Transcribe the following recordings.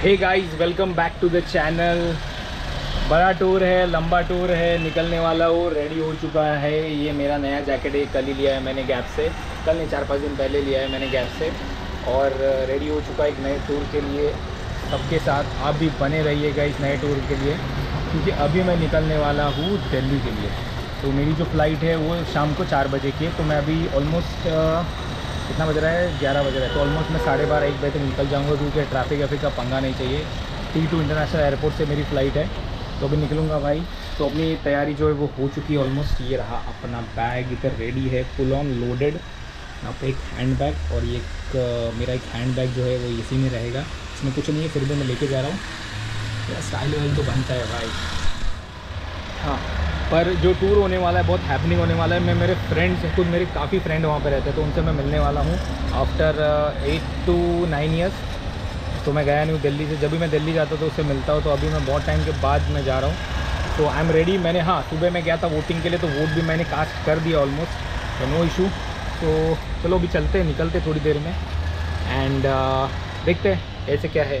Hey guys welcome back to the channel बड़ा tour है, लंबा टूर है, निकलने वाला वो रेडी हो चुका है। ये मेरा नया जैकेट है, कल ही लिया है मैंने गैप से। कल नहीं चार पाँच दिन पहले लिया है मैंने गैप से। और रेडी हो चुका है एक नए टूर के लिए सबके साथ। आप भी बने रहिएगा इस नए टूर के लिए, क्योंकि अभी मैं निकलने वाला हूँ दिल्ली के लिए। तो मेरी जो फ़्लाइट है वो शाम को चार बजे की है तो मैं अभी ऑलमोस्ट कितना बज रहा है? ग्यारह बज रहा है। तो ऑलमोस्ट मैं साढ़े बारह, एक बजे तक निकल जाऊँगा क्योंकि ट्रैफ़िक वैफिक का पंगा नहीं चाहिए। टी टू इंटरनेशनल एयरपोर्ट से मेरी फ़्लाइट है। तो अभी निकलूँगा भाई। तो अपनी तैयारी जो है वो हो चुकी है ऑलमोस्ट ये रहा अपना बैग इधर रेडी है फुल ऑन लोडेड यहाँ एक हैंड बैग और ये एक मेरा एक हैंड बैग जो है वो इसी में रहेगा। इसमें कुछ नहीं है, फिर भी मैं लेके जा रहा हूँ। मेरा स्टाइल वाइल तो बनता है भाई। हाँ। पर जो टूर होने वाला है, बहुत हैपनिंग होने वाला है। मैं, मेरे फ्रेंड्स खुद मेरे काफ़ी फ्रेंड वहाँ पे रहते हैं तो उनसे मैं मिलने वाला हूँ। After eight to nine years तो मैं गया नहीं हूँ दिल्ली से। जब भी मैं दिल्ली जाता तो उससे मिलता हूँ तो अभी मैं बहुत टाइम के बाद मैं जा रहा हूँ। तो आई एम रेडी मैंने हाँ सुबह मैं गया था वोटिंग के लिए तो वोट भी मैंने कास्ट कर दिया ऑलमोस्ट तो नो इशू तो चलो, अभी चलते हैं, निकलते थोड़ी देर में। एंड देखते हैं, ऐसे क्या है।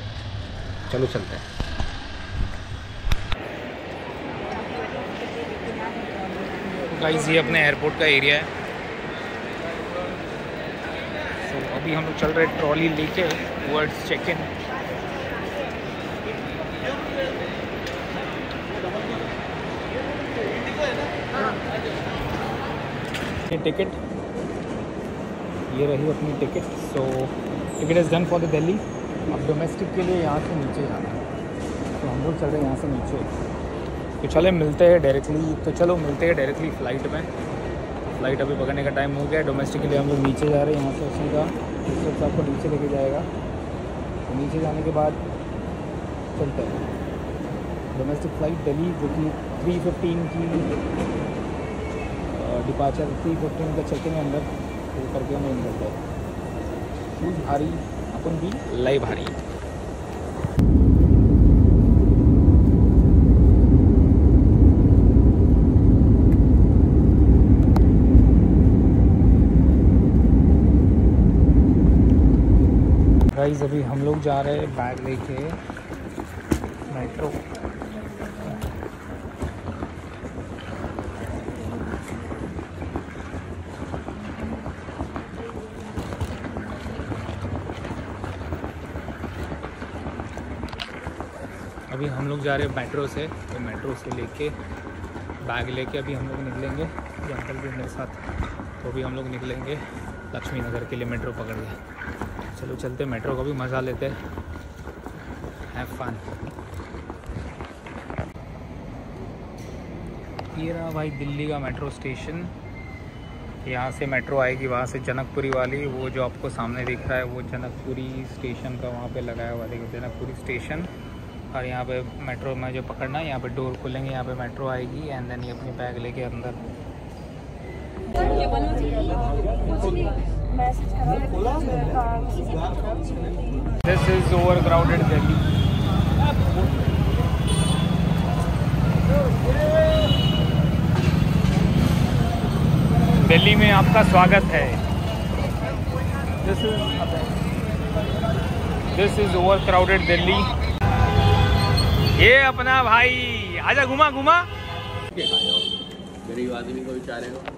चलो, चलते हैं। गाइस ये अपने एयरपोर्ट का एरिया है। तो अभी हम लोग चल रहे ट्रॉली लेके वर्ड्स चेक इन टिकट ये रही अपनी ticket so ticket is done for the Delhi अब डोमेस्टिक के लिए यहाँ से नीचे जाना है। तो हम लोग चल रहे हैं यहाँ से नीचे। तो चले, मिलते हैं डायरेक्टली तो चलो, मिलते हैं डायरेक्टली फ़्लाइट में। फ़्लाइट अभी पकड़ने का टाइम हो गया। डोमेस्टिक के लिए हम लोग नीचे जा रहे हैं यहाँ से सीधा सिर्फ़ आपको नीचे लेके जाएगा। तो नीचे जाने के बाद चलते हैं। डोमेस्टिक फ़्लाइट दिल्ली जो कि थ्री फिफ्टीन की डिपार्चर थ्री फिफ्टीन का चेक इन अंदर। करके हमें निकलता है। शूज़ भारी, अपन भी लय भारी। गाइस अभी हम लोग जा रहे हैं बैग लेके मेट्रो अभी हम लोग जा रहे हैं मेट्रो से तो मेट्रो से लेके बैग लेके अभी हम लोग निकलेंगे। अंकल भी मेरे साथ तो अभी हम लोग निकलेंगे लक्ष्मी नगर के लिए मेट्रो पकड़ के। चलो चलते मेट्रो का भी मज़ा लेते हैव फन ये रहा भाई दिल्ली का मेट्रो स्टेशन। यहाँ से मेट्रो आएगी, वहाँ से जनकपुरी वाली। वो जो आपको सामने दिख रहा है, वो जनकपुरी स्टेशन का वहाँ पे लगाया हुआ देखिए जनकपुरी स्टेशन। और यहाँ पे मेट्रो में जो पकड़ना है, यहाँ पे डोर खुलेंगे, यहाँ पे मेट्रो आएगी एंड देन ये अपनी बैग लेके अंदर। This is over crowded Delhi Delhi में आपका स्वागत है। This is over crowded Delhi ये अपना भाई, आजा घुमा घुमा। गरीब आदमी को बेचारे को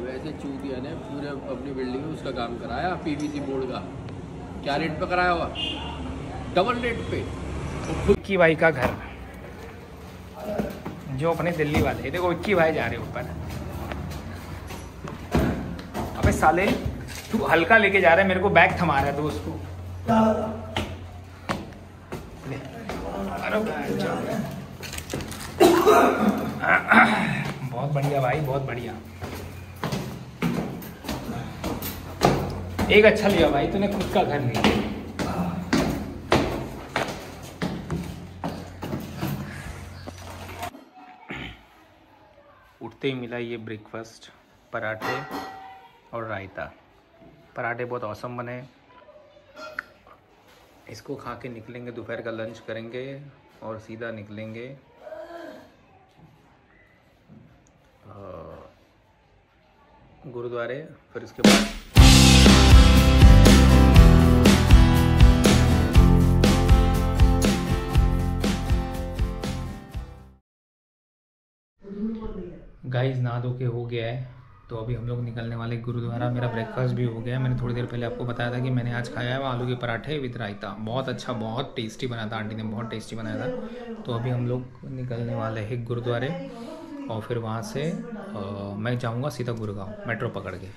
वैसे चूतिया ने, पूरे अपनी बिल्डिंग में उसका काम कराया पीवीसी बोर्ड का। क्या रेट पे कराया हुआ? डबल रेट पे। विक्की भाई का घर। जो अपने दिल्ली वाले देखो विक्की भाई जा रहे ऊपर। अबे साले, तू हल्का लेके जा रहा है, मेरे को बैग थमा रहा है दोस्त को ले। अरे बैग जा रहा है। बहुत बढ़िया भाई, बहुत बढ़िया। एक अच्छा लिया भाई, तूने खुद का घर लिया। उठते ही मिला ये ब्रेकफास्ट पराठे और रायता। पराठे बहुत औसम बने। इसको खा के निकलेंगे, दोपहर का लंच करेंगे और सीधा निकलेंगे। गुरुद्वारे, फिर इसके बाद गाइस नहा धो के हो गया है तो अभी हम लोग निकलने वाले गुरुद्वारा। मेरा ब्रेकफास्ट भी हो गया है। मैंने थोड़ी देर पहले आपको बताया था कि मैंने आज खाया है आलू के पराठे विद रायता। बहुत अच्छा बहुत टेस्टी बना था। आंटी ने बहुत टेस्टी बनाया था। तो अभी हम लोग निकलने वाले हैं गुरुद्वारे और फिर वहाँ से आ, मैं जाऊँगा सीधा गुड़गांव मेट्रो पकड़ के।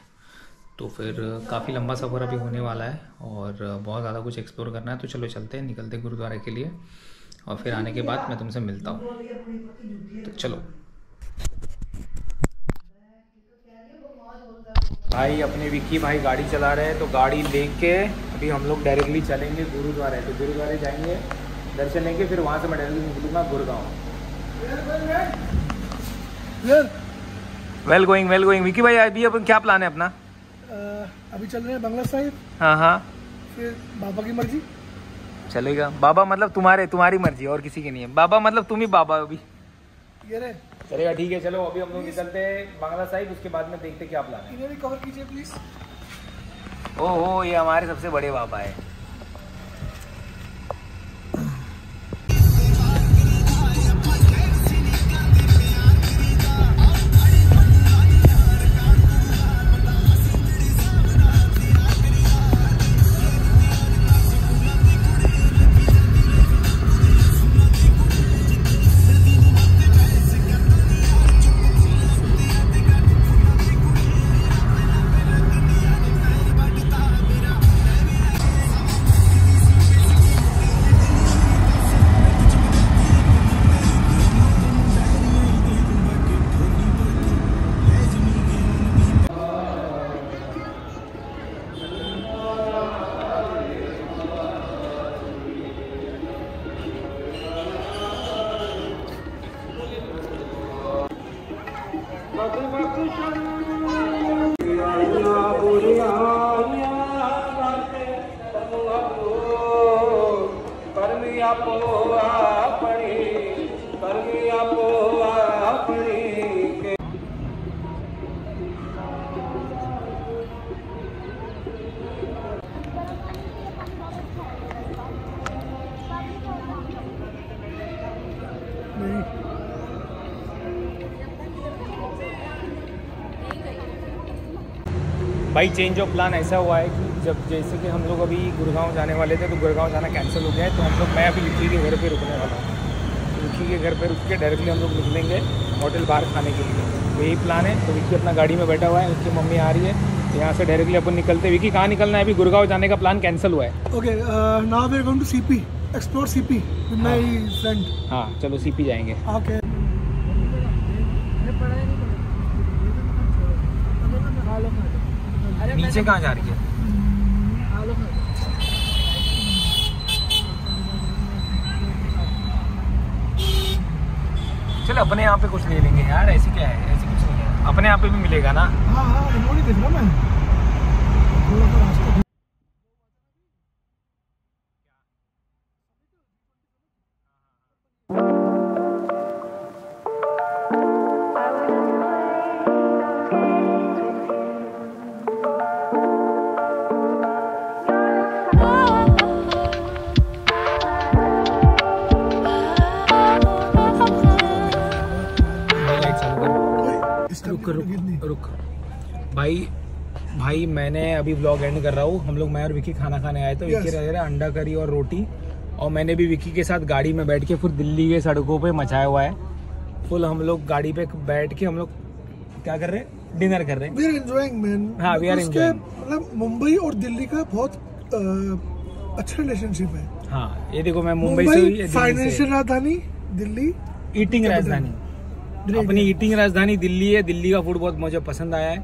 तो फिर काफ़ी लंबा सफ़र अभी होने वाला है और बहुत ज़्यादा कुछ एक्सप्लोर करना है। तो चलो चलते हैं निकलते गुरुद्वारे के लिए और फिर आने के बाद मैं तुमसे मिलता हूँ। तो चलो। भाई अपने विक्की भाई गाड़ी चला रहे हैं तो गाड़ी लेके अभी हम लोग डायरेक्टली चलेंगे गुरुद्वारे। तो गुरुद्वारे जाएँगे दर्शन लेंगे फिर वहाँ से मैं directly निकलूँगा Gurgaon. Well going well going Vicky भाई अभी अपन क्या प्लान है अपना? अभी चल रहे हैं बंगला साहिब। हाँ हाँ। फिर बाबा की मर्ज़ी। चलेगा। बाबा मतलब तुम्हारे तुम्हारी मर्ज़ी और किसी की नहीं है। बाबा मतलब तुम ही बाबा अभी। चलेगा ठीक है चलो अभी हम लोग निकलते हैं बांग्ला साहिब उसके बाद में देखते क्या प्लान है। कवर कीजिए प्लीज़ ओ हो ये हमारे सबसे बड़े बाबा है भाई चेंज ऑफ़ प्लान ऐसा हुआ है कि जब जैसे कि हम लोग अभी गुड़गांव जाने वाले थे तो गुड़गांव जाना कैंसिल हो गया है तो हम लोग, मैं अभी के घर पे रुकने वाला हूँ। विक्की के घर पे रुक के डायरेक्टली हम लोग निकलेंगे होटल बाहर खाने के लिए। तो यही प्लान है। तो विक्की अपना गाड़ी में बैठा हुआ है उसकी मम्मी आ रही है। तो यहाँ से डायरेक्टली अपन निकलते विक्की कहाँ निकलना है? अभी गुड़गांव जाने का प्लान कैंसिल हुआ है। Okay now we are going to CP explore CP with my friend हाँ। चलो सीपी जाएँगे। ओके नीचे कहाँ जा रही है? चल, अपने यहाँ पे कुछ ले लेंगे यार, ऐसी क्या है? ऐसी कुछ नहीं है। अपने यहाँ पे भी मिलेगा ना? हाँ हाँ मैं रुक रुक रुक। भाई भाई मैंने अभी व्लॉग एंड कर रहा हूँ। हम लोग मैं और विकी खाना खाने आए तो विकी. रह रहा अंडा करी और रोटी। और मैंने भी विकी के साथ गाड़ी में बैठ के फिर दिल्ली के सड़कों पे मचाया हुआ है। फुल हम लोग गाड़ी पे बैठ के हम लोग क्या कर रहे हैं? डिनर कर रहे हैं। वी आर एंजॉयिंग मैन हाँ. मतलब मुंबई और दिल्ली का बहुत अ, अच्छा रिलेशनशिप है। हाँ ये देखो मैं मुंबई से फाइनेंशियल राजधानी दिल्ली ईटिंग राजधानी। अपनी ईटिंग राजधानी दिल्ली है। दिल्ली का फ़ूड बहुत मुझे पसंद आया है।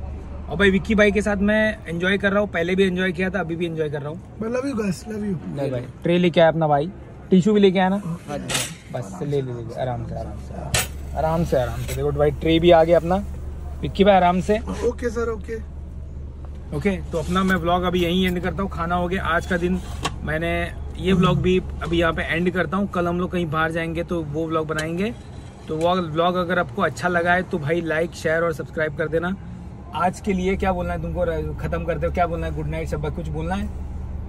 और भाई विक्की भाई के साथ मैं एंजॉय कर रहा हूँ। पहले भी एंजॉय किया था अभी भी एंजॉय कर रहा हूँ। Love you guys love you नहीं भाई ट्रे लेके आया अपना भाई। टिश्यू भी लेके आया ना? बस ले ले ले आराम से आराम से आराम से आराम से। देखो भाई ट्रे भी आ गया अपना। विक्की भाई आराम से। ओके सर ओके ओके तो अपना मैं ब्लॉग अभी यहीं एंड करता हूँ। खाना हो गया आज का दिन। मैंने ये ब्लॉग भी अभी यहाँ पे एंड करता हूँ। कल हम लोग कहीं बाहर जाएँगे तो वो ब्लॉग बनाएँगे। तो वो ब्लॉग अगर आपको अच्छा लगा है तो भाई लाइक शेयर और सब्सक्राइब कर देना। आज के लिए क्या बोलना है तुमको? खत्म करते हो क्या बोलना है? गुड नाइट शब्बा कुछ बोलना है?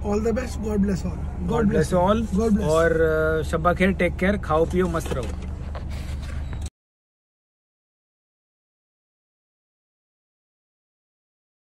All the best god bless all god bless all और शब्बा खेर टेक केयर खाओ पियो मस्त रहो।